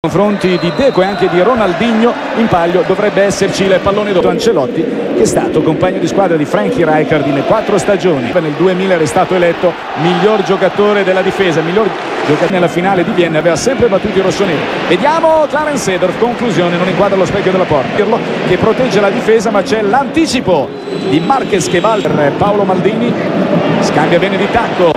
confronti di Deco e anche di Ronaldinho in palio dovrebbe esserci il pallone dopo. Ancelotti che è stato compagno di squadra di Frankie Rijkaard in quattro stagioni. Nel 2000 è stato eletto miglior giocatore della difesa miglior giocatore nella finale di Vienna aveva sempre battuto i rossoneri. Vediamo Clarence Sedorf conclusione non inquadra lo specchio della porta. Che protegge la difesa ma c'è l'anticipo di Marquez che va per Paolo Maldini. Scambia bene di tacco.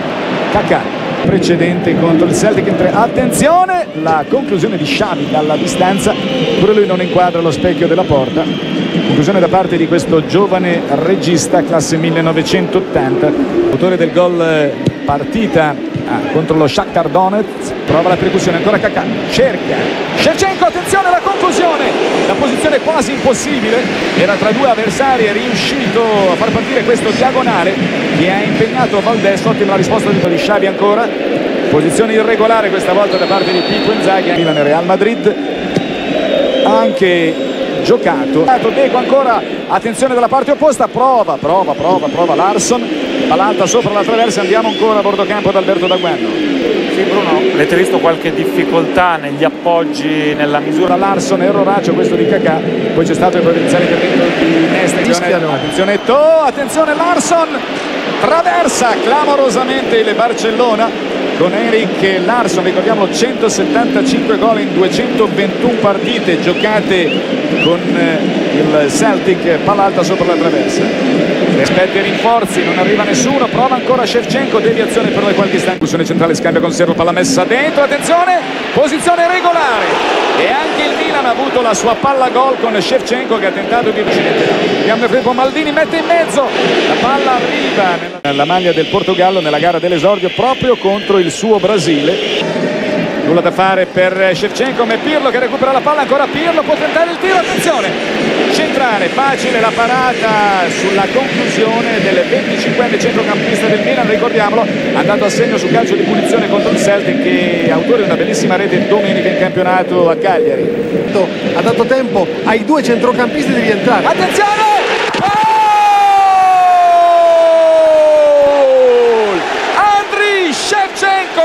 Cacca precedente contro il Celtic. Attenzione la conclusione di Xavi dalla distanza. Pure lui non inquadra lo specchio della porta. Conclusione da parte di questo giovane regista classe 1980 autore del gol eh, partita ah, contro lo Shakhtar Donetsk. Prova la percussione ancora Kakà cerca Shevchenko attenzione alla conclusione la posizione quasi impossibile. Era tra due avversari è riuscito a far partire questo diagonale. Che ha impegnato? Valdés ottima risposta di Xavi ancora. Posizione irregolare questa volta da parte di Pipo Inzaghi. Milan e Real Madrid. Anche giocato. Deco ancora. Attenzione dalla parte opposta. Prova prova prova prova Larson palla alta sopra la traversa andiamo ancora a bordo campo da Alberto Daguanno sì Bruno avete visto qualche difficoltà negli appoggi nella misura Larson erroraccio questo di Cacà poi c'è stato il provvidenziale intervento di Nesta attenzione To attenzione Larson! Traversa clamorosamente il Barcellona con Eric Larsson, ricordiamolo 175 gol in 221 partite giocate con eh, il Celtic, palla alta sopra la traversa. Rispetto ai rinforzi, non arriva nessuno, prova ancora Shevchenko, deviazione per le qualche istante. Fusione centrale, scambia con Servo, palla messa dentro, attenzione, posizione regolare. E anche il Milan ha avuto la sua palla gol con Shevchenko che ha tentato di. Vediamo Filippo Maldini, mette in mezzo, la palla arriva nella maglia del Portogallo nella gara dell'esordio proprio contro il suo Brasile nulla da fare per Shevchenko ma Pirlo che recupera la palla ancora Pirlo può tentare il tiro attenzione! Centrale facile la parata sulla conclusione del 25enne centrocampista del Milan ricordiamolo andato a segno su calcio di punizione contro il Celtic che è autore di una bellissima rete domenica in campionato a Cagliari. Ha dato tempo ai due centrocampisti di rientrare. Attenzione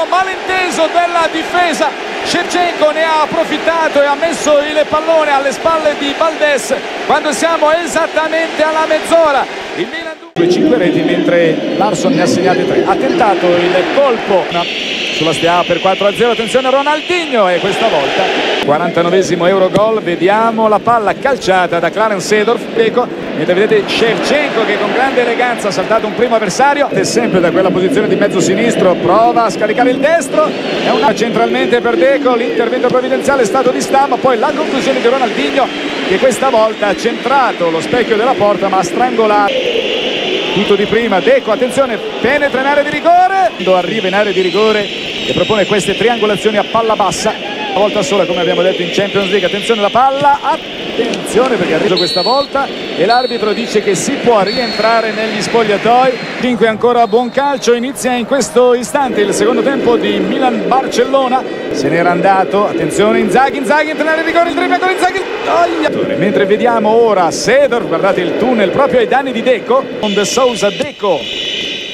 malinteso della difesa. Shevchenko ne ha approfittato e ha messo il pallone alle spalle di Valdes quando siamo esattamente alla mezz'ora il Milan 5 reti mentre Larson ne ha segnate 3 ha tentato il colpo sulla Stia per 4-0 attenzione Ronaldinho e questa volta 49esimo euro gol vediamo la palla calciata da Clarence Sedorf Deco mentre vedete Shevchenko che con grande eleganza ha saltato un primo avversario. E sempre da quella posizione di mezzo sinistro prova a scaricare il destro. È una centralmente per Deco l'intervento provvidenziale è stato di stampa poi la conclusione di Ronaldinho che questa volta ha centrato lo specchio della porta ma ha strangolato tutto di prima. Deco attenzione penetra in area di rigore. Arriva in area di rigore e propone queste triangolazioni a palla bassa una volta sola come abbiamo detto in Champions League. Attenzione la palla attenzione perché ha reso questa volta e l'arbitro dice che si può rientrare negli spogliatoi. 5 ancora buon calcio inizia in questo istante il secondo tempo di Milan-Barcellona. Se n'era andato attenzione Inzaghi Inzaghi entra in rigore il dribbling con Inzaghi Toglia. mentre vediamo ora Sedor guardate il tunnel proprio ai danni di Deco con De Sousa Deco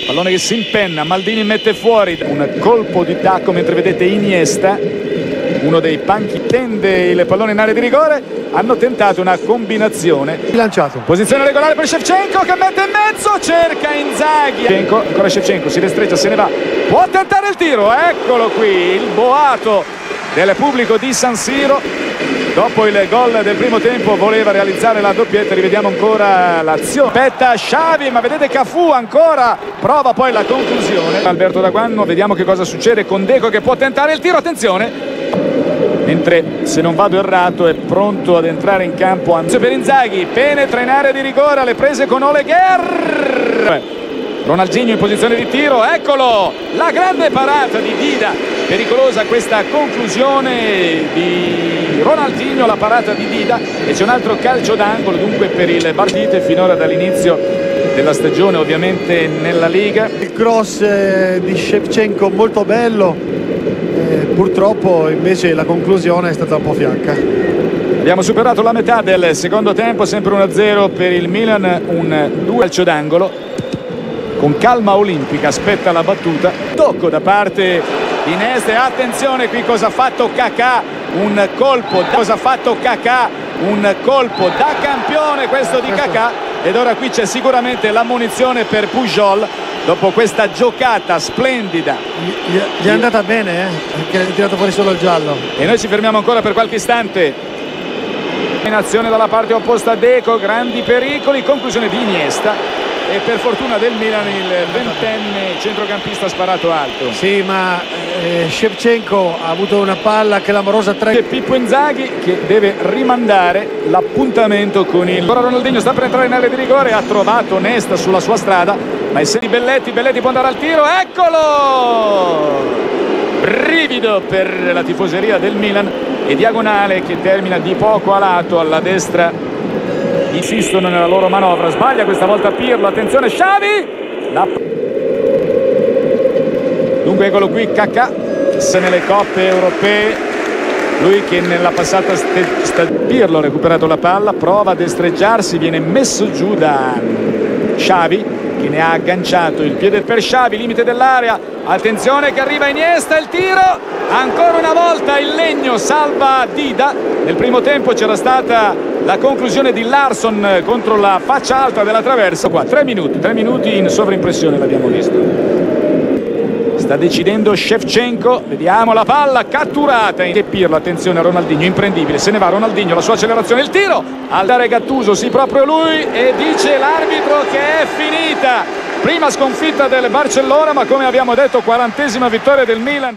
pallone che si impenna Maldini mette fuori un colpo di tacco mentre vedete Iniesta uno dei panchi tende il pallone in area di rigore. Hanno tentato una combinazione. Lanciato posizione regolare per Shevchenko che mette in mezzo cerca Inzaghi. Shevchenko, ancora Shevchenko si restreggia se ne va. Può tentare il tiro eccolo qui il boato del pubblico di San Siro dopo il gol del primo tempo voleva realizzare la doppietta rivediamo ancora l'azione. Aspetta Xavi ma vedete Cafu ancora? Prova poi la conclusione. Alberto Daguanno vediamo che cosa succede con Deco che può tentare il tiro attenzione. Mentre se non vado errato è pronto ad entrare in campo Anzio per Inzaghi. Penetra in area di rigore alle prese con Olegher Ronaldinho in posizione di tiro eccolo! La grande parata di Dida pericolosa questa conclusione di Ronaldinho la parata di Dida e c'è un altro calcio d'angolo dunque per il partite finora dall'inizio della stagione ovviamente nella Liga il cross eh, di Shevchenko molto bello eh, purtroppo invece la conclusione è stata un po' fianca abbiamo superato la metà del secondo tempo sempre 1-0 per il Milan un 2 calcio d'angolo. Con calma olimpica aspetta la battuta. Tocco da parte di Neste attenzione qui cosa ha fatto Kakà un colpo cosa ha fatto Kakà un colpo da campione questo di Kakà ed ora qui c'è sicuramente l'ammonizione per Pujol. Dopo questa giocata splendida. Gli, gli è andata bene eh? perché ha tirato fuori solo il giallo. E noi ci fermiamo ancora per qualche istante. In azione dalla parte opposta Deco grandi pericoli conclusione di Iniesta e per fortuna del Milan il ventenne centrocampista ha sparato alto. Sì ma eh, Shevchenko ha avuto una palla clamorosa tra e Pippo Inzaghi che deve rimandare l'appuntamento con il ora Ronaldinho sta per entrare in area di rigore ha trovato Nesta sulla sua strada. Ma è di Belletti Belletti può andare al tiro eccolo! Brivido per la tifoseria del Milan e diagonale che termina di poco a lato alla destra insistono nella loro manovra. Sbaglia questa volta Pirlo. Attenzione Xavi! La... dunque eccolo qui Kakà se nelle coppe europee lui che nella passata sta... Pirlo ha recuperato la palla prova a destreggiarsi viene messo giù da Xavi che ne ha agganciato il piede per Xavi limite dell'area. Attenzione che arriva Iniesta il tiro ancora una volta il legno salva Dida. Nel primo tempo c'era stata la conclusione di Larson contro la faccia alta della traversa. Qua tre minuti tre minuti in sovraimpressione l'abbiamo visto. Sta decidendo Shevchenko. Vediamo la palla catturata. E Pirlo attenzione a Ronaldinho imprendibile. Se ne va Ronaldinho la sua accelerazione il tiro. Al dare Gattuso sì proprio lui. E dice l'arbitro che è finita. Prima sconfitta del Barcellona ma come abbiamo detto quarantesima vittoria del Milan